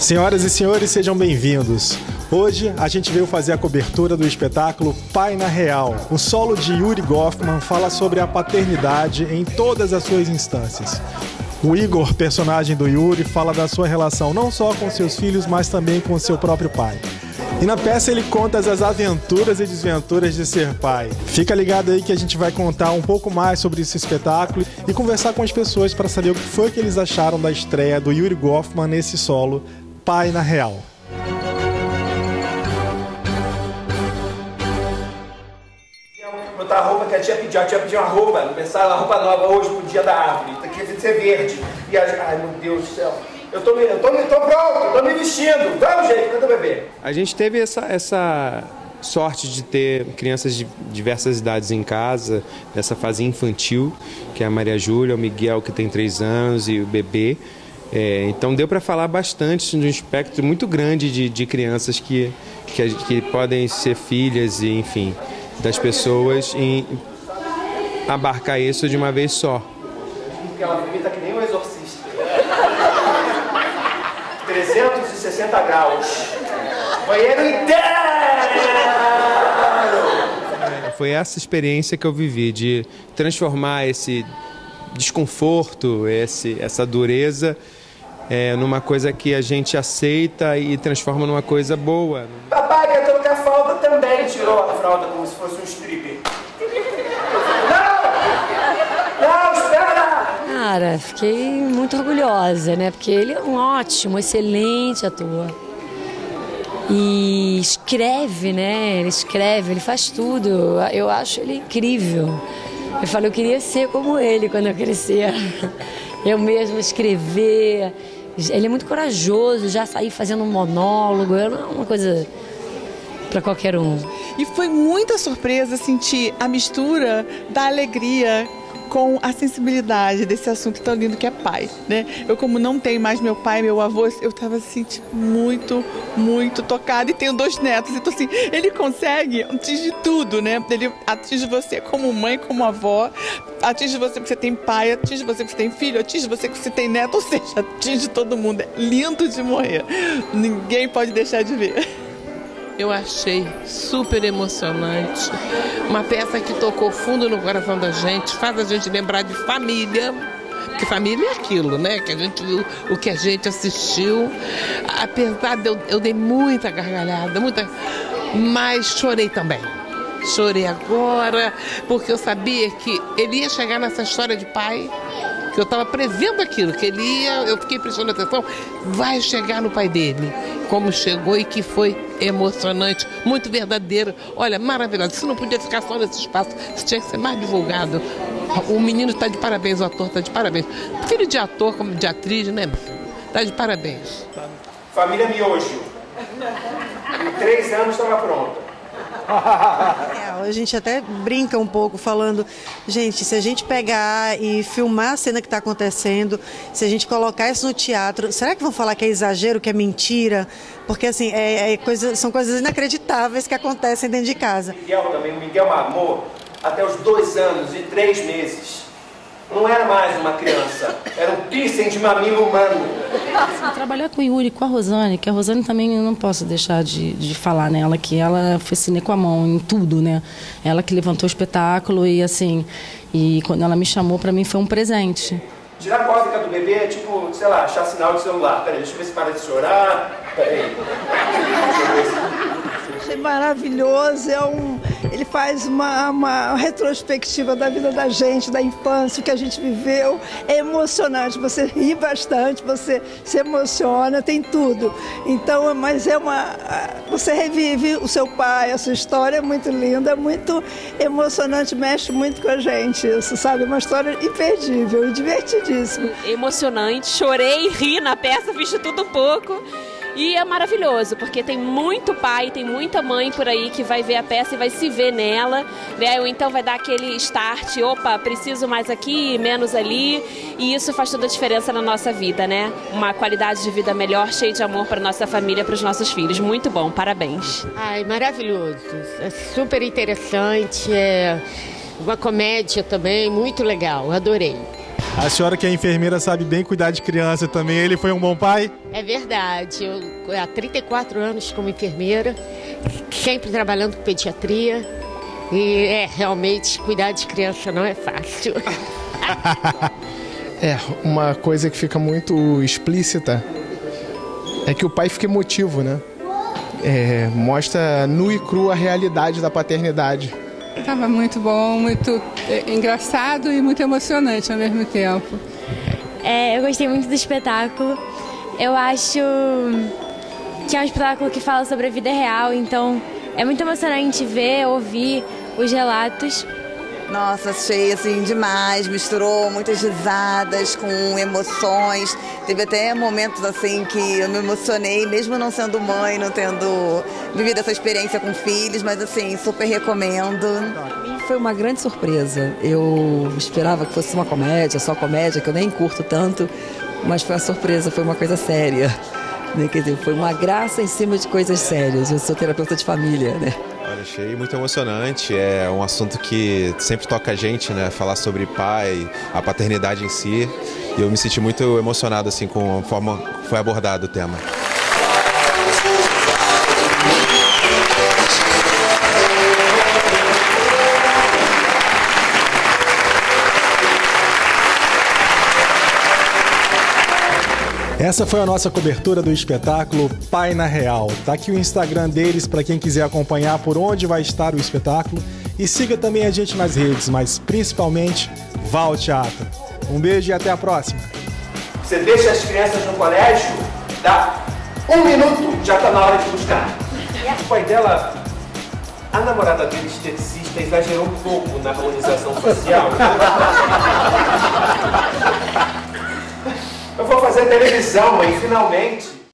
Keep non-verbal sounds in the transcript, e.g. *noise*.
Senhoras e senhores, sejam bem-vindos. Hoje a gente veio fazer a cobertura do espetáculo Pai na Real. O solo de Yuri Goffman fala sobre a paternidade em todas as suas instâncias. O Igor, personagem do Yuri, fala da sua relação não só com seus filhos, mas também com seu próprio pai. E na peça ele conta as aventuras e desventuras de ser pai. Fica ligado aí que a gente vai contar um pouco mais sobre esse espetáculo e conversar com as pessoas para saber o que foi que eles acharam da estreia do Yuri Goffman nesse solo Pai na Real. botar a roupa que a tia pediu. A tia pediu uma roupa, não pensava uma roupa nova hoje pro dia da árvore. Tem que ser verde. E a, ai meu Deus do céu. Eu tô, me, eu tô, me, tô pronto, tô me vestindo. Dá um jeito, o bebê? A gente teve essa, essa sorte de ter crianças de diversas idades em casa, nessa fase infantil, que é a Maria Júlia, o Miguel, que tem três anos, e o bebê. É, então deu para falar bastante de um espectro muito grande de, de crianças que, que, que, podem ser filhas e enfim das pessoas e abarcar isso de uma vez só. Ela vomita que nem um exorcista. *laughs* 360 graus. Banheiro inteiro! Foi essa experiência que eu vivi de transformar esse desconforto, esse, essa dureza é, numa coisa que a gente aceita e transforma numa coisa boa. Papai quer trocar fralda também, tirou a fralda como se fosse um stripper. Não! Não, espera! Cara, fiquei muito orgulhosa, né? Porque ele é um ótimo, excelente ator. E escreve, né? Ele escreve, ele faz tudo. Eu acho ele incrível. Eu falo, eu queria ser como ele quando eu crescer. Eu mesmo escrever. Ele é muito corajoso, já sair fazendo um monólogo, é uma coisa para qualquer um. E foi muita surpresa sentir a mistura da alegria com a sensibilidade desse assunto tão lindo que é pai, né? Eu como não tenho mais meu pai, meu avô, eu estava assim tipo, muito, muito tocada e tenho dois netos, então assim, ele consegue atingir tudo, né? Ele atinge você como mãe, como avó, atinge você porque você tem pai, atinge você porque você tem filho, atinge você porque você tem neto, ou seja, atinge todo mundo. É lindo de morrer. Ninguém pode deixar de ver. Eu achei super emocionante. Uma peça que tocou fundo no coração da gente, faz a gente lembrar de família. Porque família é aquilo, né? Que a gente viu, o que a gente assistiu. Apesar de eu, eu dei muita gargalhada, muita. Mas chorei também. Chorei agora, porque eu sabia que ele ia chegar nessa história de pai que eu estava prevendo aquilo, que ele ia, eu fiquei prestando atenção, vai chegar no pai dele, como chegou e que foi emocionante, muito verdadeiro. Olha, maravilhoso. Isso não podia ficar só nesse espaço, isso tinha que ser mais divulgado. O menino está de parabéns, o ator está de parabéns. Filho de ator, como de atriz, né? Está de parabéns. Família Miojo. Em três anos estava pronta. *laughs* A gente até brinca um pouco falando, gente, se a gente pegar e filmar a cena que está acontecendo, se a gente colocar isso no teatro, será que vão falar que é exagero, que é mentira? Porque assim, é, é coisa, são coisas inacreditáveis que acontecem dentro de casa. Miguel também, o Miguel mamou até os dois anos e três meses. Não era mais uma criança, era um piercing de mamilo humano. Trabalhar com o Yuri, com a Rosane, que a Rosane também eu não posso deixar de, de falar nela, que ela foi cine com a mão em tudo, né? Ela que levantou o espetáculo e assim, e quando ela me chamou, para mim foi um presente. Tirar a cólica do bebê é tipo, sei lá, achar sinal de celular. Peraí, deixa eu ver se para de chorar. Peraí. Achei maravilhoso, é um, ele faz uma, uma retrospectiva da vida da gente, da infância, o que a gente viveu. É emocionante, você ri bastante, você se emociona, tem tudo. Então, mas é uma. Você revive o seu pai, a sua história é muito linda, é muito emocionante, mexe muito com a gente. Isso, sabe? É uma história imperdível e divertidíssima. Emocionante, chorei, ri na peça, fiz tudo um pouco. E é maravilhoso, porque tem muito pai, tem muita mãe por aí que vai ver a peça e vai se ver nela, né? Ou então vai dar aquele start, opa, preciso mais aqui, menos ali. E isso faz toda a diferença na nossa vida, né? Uma qualidade de vida melhor, cheia de amor para nossa família, para os nossos filhos. Muito bom, parabéns. Ai, maravilhoso. É super interessante, é uma comédia também, muito legal, adorei. A senhora que é enfermeira sabe bem cuidar de criança também. Ele foi um bom pai? É verdade. Eu há 34 anos como enfermeira, sempre trabalhando com pediatria. E é, realmente, cuidar de criança não é fácil. *laughs* é, uma coisa que fica muito explícita é que o pai fica emotivo, né? É, mostra nu e cru a realidade da paternidade. Estava muito bom, muito é, engraçado e muito emocionante ao mesmo tempo. É, eu gostei muito do espetáculo. Eu acho que é um espetáculo que fala sobre a vida real, então é muito emocionante ver, ouvir os relatos. Nossa, achei assim demais, misturou muitas risadas com emoções. Teve até momentos assim que eu me emocionei, mesmo não sendo mãe, não tendo vivido essa experiência com filhos, mas assim, super recomendo. Foi uma grande surpresa. Eu esperava que fosse uma comédia, só comédia, que eu nem curto tanto, mas foi uma surpresa, foi uma coisa séria. Né? Quer dizer, foi uma graça em cima de coisas sérias. Eu sou terapeuta de família, né? Olha, achei muito emocionante. É um assunto que sempre toca a gente, né? Falar sobre pai, a paternidade em si. E eu me senti muito emocionado assim com a forma que foi abordado o tema. Essa foi a nossa cobertura do espetáculo Pai na Real. Tá aqui o Instagram deles para quem quiser acompanhar por onde vai estar o espetáculo e siga também a gente nas redes, mas principalmente vá ao teatro. Um beijo e até a próxima. Você deixa as crianças no colégio, dá um minuto, já tá na hora de buscar. O pai dela, a namorada dele, esteticista, exagerou um pouco na harmonização social. *laughs* Eu vou fazer televisão, mãe, finalmente.